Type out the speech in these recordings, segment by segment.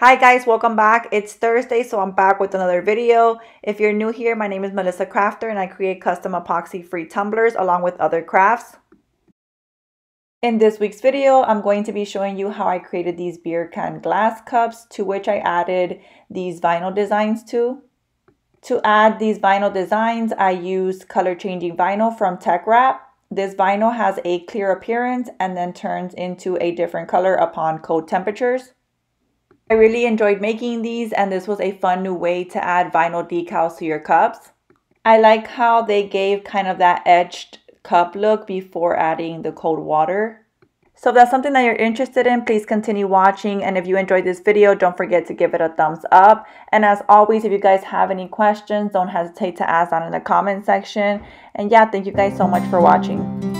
Hi guys, welcome back. It's Thursday, so I'm back with another video. If you're new here, my name is Melissa Crafter and I create custom epoxy-free tumblers along with other crafts. In this week's video, I'm going to be showing you how I created these beer can glass cups to which I added these vinyl designs to. To add these vinyl designs, I used color changing vinyl from Teck Wrap. This vinyl has a clear appearance and then turns into a different color upon cold temperatures. I really enjoyed making these and this was a fun new way to add vinyl decals to your cups. I like how they gave kind of that etched cup look before adding the cold water. So if that's something that you're interested in, please continue watching. And if you enjoyed this video, don't forget to give it a thumbs up. And as always, if you guys have any questions, don't hesitate to ask down in the comment section. And yeah, thank you guys so much for watching.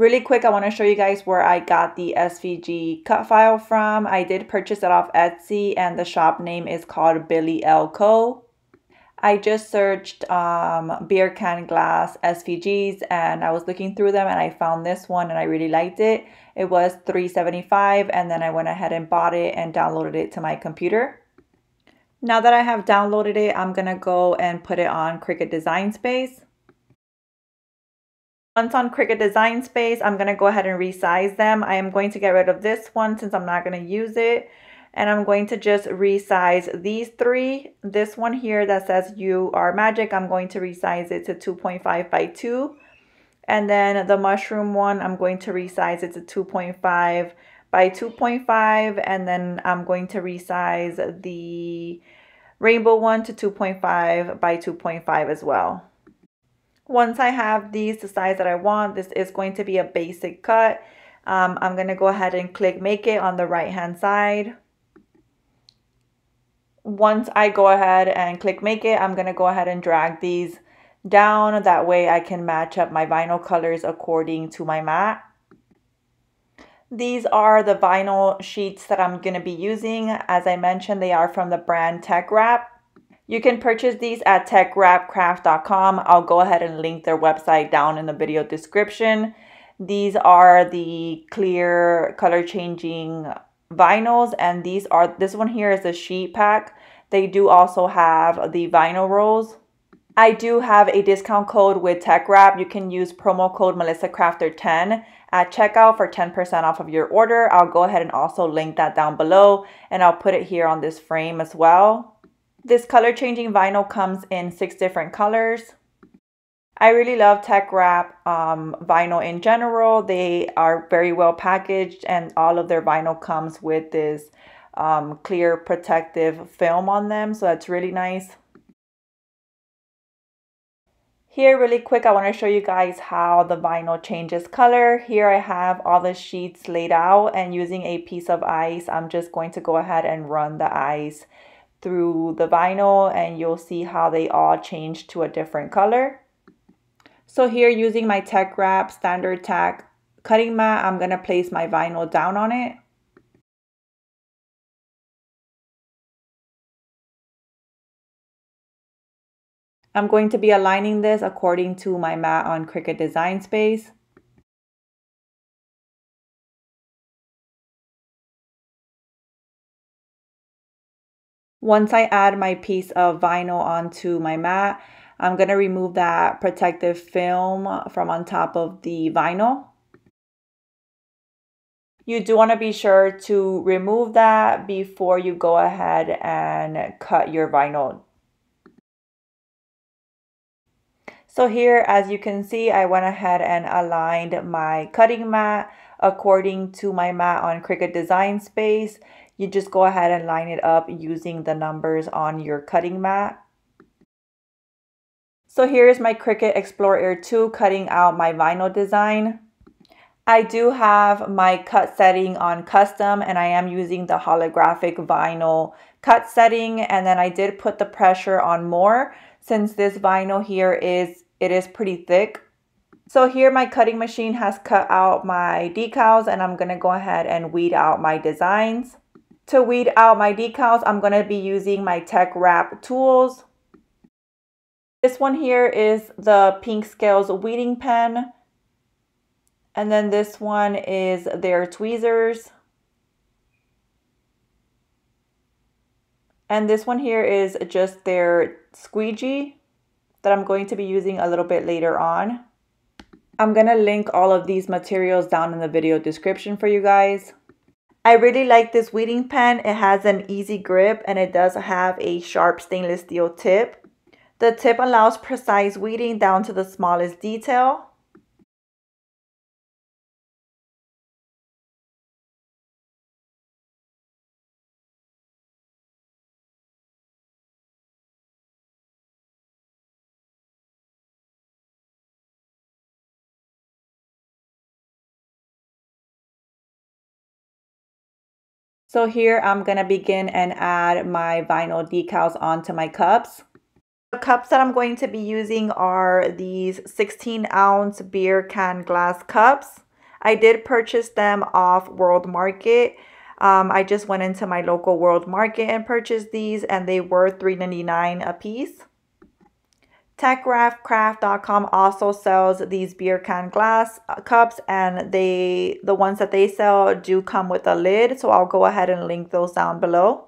Really quick, I want to show you guys where I got the SVG cut file from. I did purchase it off Etsy and the shop name is called Billy L. Co. I just searched um, beer can glass SVGs and I was looking through them and I found this one and I really liked it. It was $3.75 and then I went ahead and bought it and downloaded it to my computer. Now that I have downloaded it, I'm going to go and put it on Cricut Design Space. Once on Cricut Design Space, I'm going to go ahead and resize them. I am going to get rid of this one since I'm not going to use it. And I'm going to just resize these three. This one here that says you are magic, I'm going to resize it to 2.5 by 2. And then the mushroom one, I'm going to resize it to 2.5 by 2.5. And then I'm going to resize the rainbow one to 2.5 by 2.5 as well. Once I have these the size that I want, this is going to be a basic cut. Um, I'm going to go ahead and click make it on the right hand side. Once I go ahead and click make it, I'm going to go ahead and drag these down. That way I can match up my vinyl colors according to my mat. These are the vinyl sheets that I'm going to be using. As I mentioned, they are from the brand Teck Wrap. You can purchase these at teckwrapcraft.com. I'll go ahead and link their website down in the video description. These are the clear color changing vinyls and these are this one here is a sheet pack. They do also have the vinyl rolls. I do have a discount code with TeckWrap. You can use promo code MelissaCrafter10 at checkout for 10% off of your order. I'll go ahead and also link that down below and I'll put it here on this frame as well. This color changing vinyl comes in six different colors. I really love Teck Wrap um, vinyl in general. They are very well packaged and all of their vinyl comes with this um, clear protective film on them. So that's really nice. Here really quick, I want to show you guys how the vinyl changes color. Here I have all the sheets laid out and using a piece of ice, I'm just going to go ahead and run the ice through the vinyl and you'll see how they all change to a different color. So here using my Teck Wrap Standard Tack cutting mat, I'm to place my vinyl down on it. I'm going to be aligning this according to my mat on Cricut Design Space. Once I add my piece of vinyl onto my mat, I'm going to remove that protective film from on top of the vinyl. You do want to be sure to remove that before you go ahead and cut your vinyl. So here, as you can see, I went ahead and aligned my cutting mat according to my mat on Cricut Design Space you just go ahead and line it up using the numbers on your cutting mat. So here's my Cricut Explore Air 2 cutting out my vinyl design. I do have my cut setting on custom and I am using the holographic vinyl cut setting and then I did put the pressure on more since this vinyl here is it is pretty thick. So here my cutting machine has cut out my decals and I'm going to go ahead and weed out my designs. To weed out my decals, I'm going to be using my Teck Wrap tools. This one here is the Pink Scales weeding pen. And then this one is their tweezers. And this one here is just their squeegee that I'm going to be using a little bit later on. I'm going to link all of these materials down in the video description for you guys. I really like this weeding pen. It has an easy grip and it does have a sharp stainless steel tip. The tip allows precise weeding down to the smallest detail. So here I'm going to begin and add my vinyl decals onto my cups. The cups that I'm going to be using are these 16 ounce beer can glass cups. I did purchase them off World Market. Um, I just went into my local World Market and purchased these and they were $3.99 a piece. TechCraft.com also sells these beer can glass uh, cups and they the ones that they sell do come with a lid so I'll go ahead and link those down below.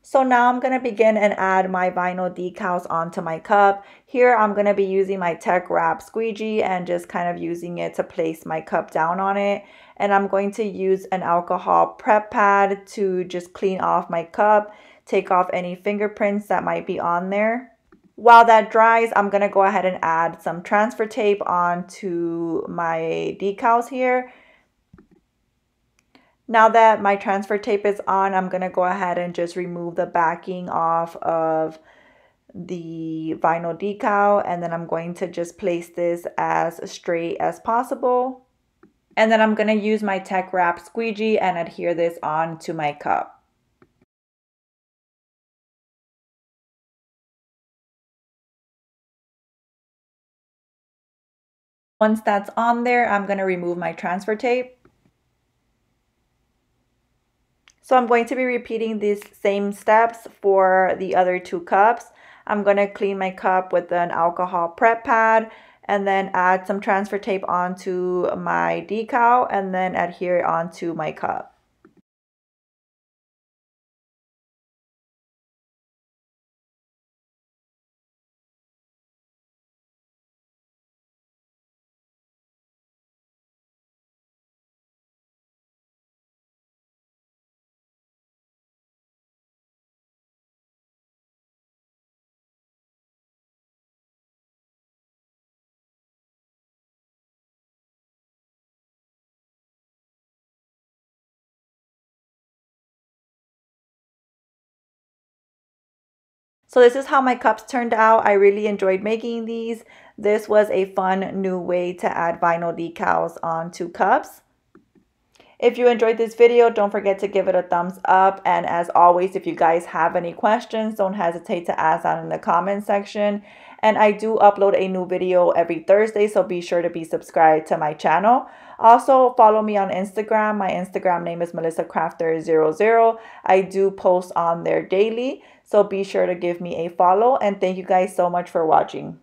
So now I'm going to begin and add my vinyl decals onto my cup. Here I'm going to be using my Teck Wrap squeegee and just kind of using it to place my cup down on it. And I'm going to use an alcohol prep pad to just clean off my cup, take off any fingerprints that might be on there. While that dries, I'm going to go ahead and add some transfer tape onto my decals here now that my transfer tape is on, I'm going to go ahead and just remove the backing off of the vinyl decal and then I'm going to just place this as straight as possible. And then I'm going to use my Teck Wrap squeegee and adhere this on to my cup. Once that's on there, I'm going to remove my transfer tape. So I'm going to be repeating these same steps for the other two cups. I'm going to clean my cup with an alcohol prep pad and then add some transfer tape onto my decal and then adhere it onto my cup. So this is how my cups turned out. I really enjoyed making these. This was a fun new way to add vinyl decals onto cups. If you enjoyed this video, don't forget to give it a thumbs up. And as always, if you guys have any questions, don't hesitate to ask down in the comment section. And I do upload a new video every Thursday, so be sure to be subscribed to my channel. Also, follow me on Instagram. My Instagram name is melissacrafter00. I do post on there daily. So be sure to give me a follow and thank you guys so much for watching.